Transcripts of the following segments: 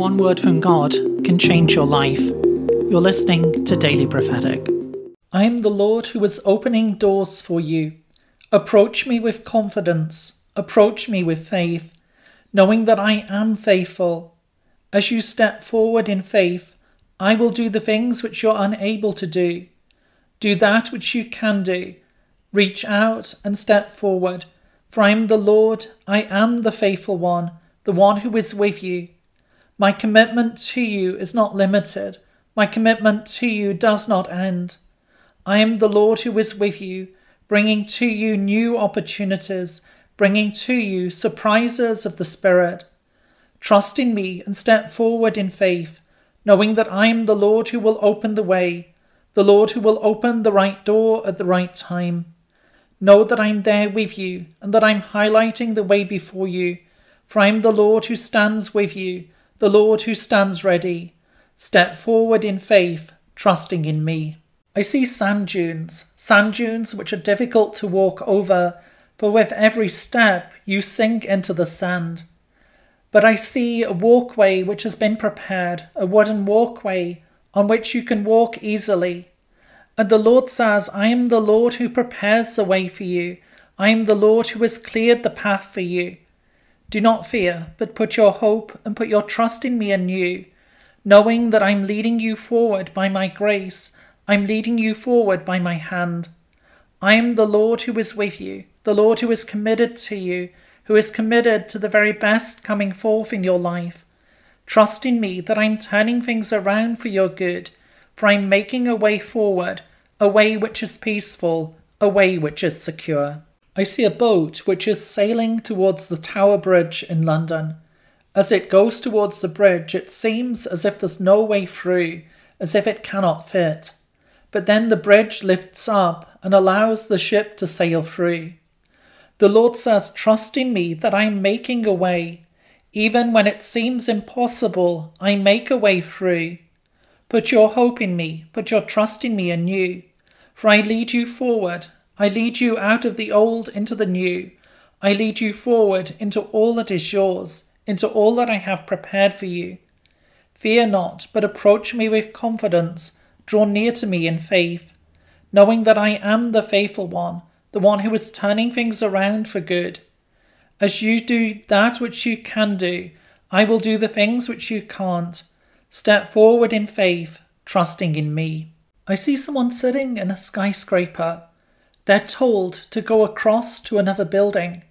one word from God can change your life. You're listening to Daily Prophetic. I am the Lord who is opening doors for you. Approach me with confidence, approach me with faith, knowing that I am faithful. As you step forward in faith, I will do the things which you're unable to do. Do that which you can do. Reach out and step forward, for I am the Lord, I am the faithful one, the one who is with you. My commitment to you is not limited. My commitment to you does not end. I am the Lord who is with you, bringing to you new opportunities, bringing to you surprises of the Spirit. Trust in me and step forward in faith, knowing that I am the Lord who will open the way, the Lord who will open the right door at the right time. Know that I am there with you and that I am highlighting the way before you, for I am the Lord who stands with you the Lord who stands ready. Step forward in faith, trusting in me. I see sand dunes, sand dunes which are difficult to walk over, for with every step you sink into the sand. But I see a walkway which has been prepared, a wooden walkway on which you can walk easily. And the Lord says, I am the Lord who prepares the way for you. I am the Lord who has cleared the path for you. Do not fear, but put your hope and put your trust in me anew, knowing that I'm leading you forward by my grace, I'm leading you forward by my hand. I am the Lord who is with you, the Lord who is committed to you, who is committed to the very best coming forth in your life. Trust in me that I'm turning things around for your good, for I'm making a way forward, a way which is peaceful, a way which is secure. I see a boat which is sailing towards the Tower Bridge in London. As it goes towards the bridge, it seems as if there's no way through, as if it cannot fit. But then the bridge lifts up and allows the ship to sail through. The Lord says, Trust in me that I'm making a way. Even when it seems impossible, I make a way through. Put your hope in me, put your trust in me anew, for I lead you forward I lead you out of the old into the new. I lead you forward into all that is yours, into all that I have prepared for you. Fear not, but approach me with confidence, draw near to me in faith, knowing that I am the faithful one, the one who is turning things around for good. As you do that which you can do, I will do the things which you can't. Step forward in faith, trusting in me. I see someone sitting in a skyscraper they're told to go across to another building.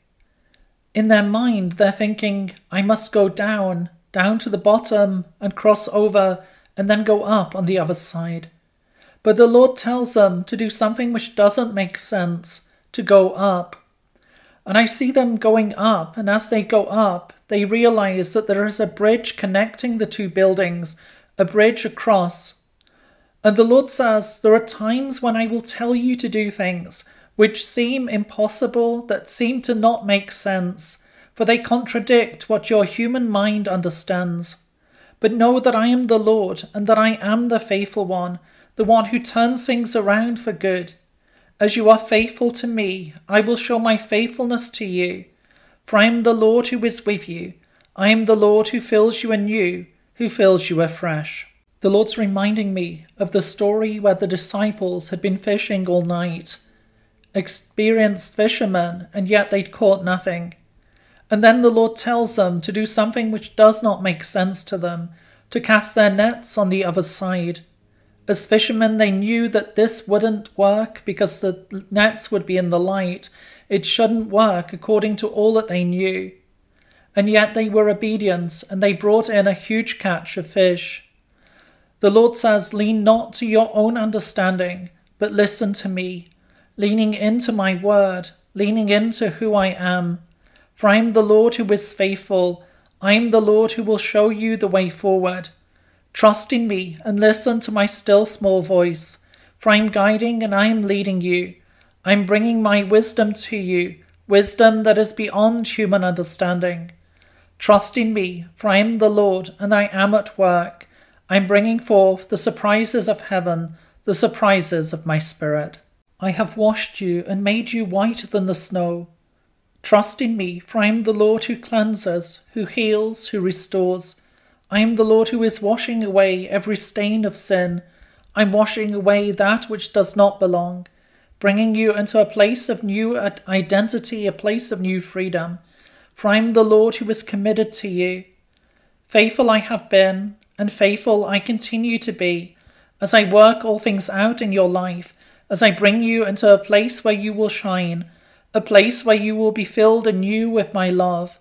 In their mind, they're thinking, I must go down, down to the bottom, and cross over, and then go up on the other side. But the Lord tells them to do something which doesn't make sense, to go up. And I see them going up, and as they go up, they realize that there is a bridge connecting the two buildings, a bridge across, and the Lord says, There are times when I will tell you to do things which seem impossible, that seem to not make sense, for they contradict what your human mind understands. But know that I am the Lord, and that I am the faithful one, the one who turns things around for good. As you are faithful to me, I will show my faithfulness to you. For I am the Lord who is with you. I am the Lord who fills you anew, who fills you afresh. The Lord's reminding me of the story where the disciples had been fishing all night, experienced fishermen, and yet they'd caught nothing. And then the Lord tells them to do something which does not make sense to them, to cast their nets on the other side. As fishermen, they knew that this wouldn't work because the nets would be in the light. It shouldn't work according to all that they knew. And yet they were obedient and they brought in a huge catch of fish. The Lord says, Lean not to your own understanding, but listen to me, leaning into my word, leaning into who I am. For I am the Lord who is faithful. I am the Lord who will show you the way forward. Trust in me and listen to my still small voice, for I am guiding and I am leading you. I am bringing my wisdom to you, wisdom that is beyond human understanding. Trust in me, for I am the Lord and I am at work. I'm bringing forth the surprises of heaven, the surprises of my spirit. I have washed you and made you whiter than the snow. Trust in me, for I am the Lord who cleanses, who heals, who restores. I am the Lord who is washing away every stain of sin. I'm washing away that which does not belong, bringing you into a place of new identity, a place of new freedom. For I am the Lord who is committed to you. Faithful I have been, and faithful I continue to be, as I work all things out in your life, as I bring you into a place where you will shine, a place where you will be filled anew with my love.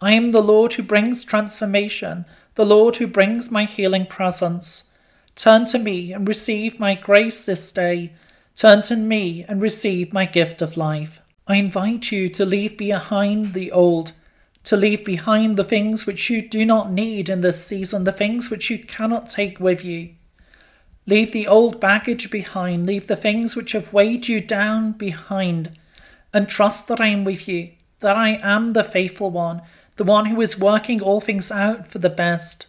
I am the Lord who brings transformation the Lord who brings my healing presence. Turn to me and receive my grace this day. Turn to me and receive my gift of life. I invite you to leave behind the old, to leave behind the things which you do not need in this season, the things which you cannot take with you. Leave the old baggage behind, leave the things which have weighed you down behind, and trust that I am with you, that I am the faithful one the one who is working all things out for the best.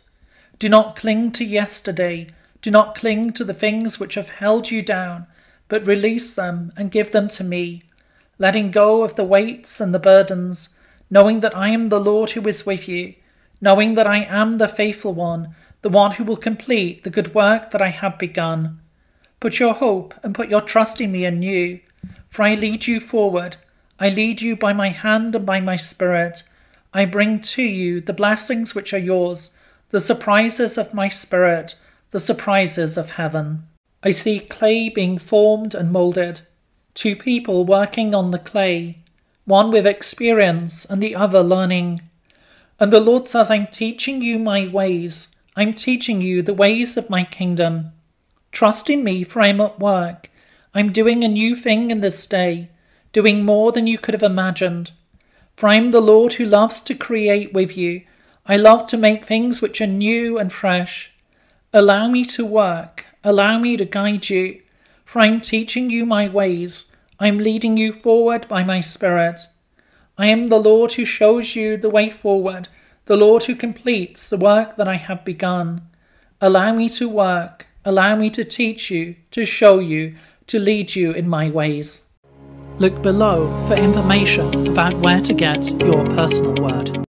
Do not cling to yesterday. Do not cling to the things which have held you down, but release them and give them to me, letting go of the weights and the burdens, knowing that I am the Lord who is with you, knowing that I am the faithful one, the one who will complete the good work that I have begun. Put your hope and put your trust in me anew, for I lead you forward. I lead you by my hand and by my spirit. I bring to you the blessings which are yours, the surprises of my spirit, the surprises of heaven. I see clay being formed and moulded, two people working on the clay, one with experience and the other learning. And the Lord says, I'm teaching you my ways. I'm teaching you the ways of my kingdom. Trust in me, for I'm at work. I'm doing a new thing in this day, doing more than you could have imagined. For I am the Lord who loves to create with you. I love to make things which are new and fresh. Allow me to work. Allow me to guide you. For I am teaching you my ways. I am leading you forward by my Spirit. I am the Lord who shows you the way forward, the Lord who completes the work that I have begun. Allow me to work. Allow me to teach you, to show you, to lead you in my ways. Look below for information about where to get your personal word.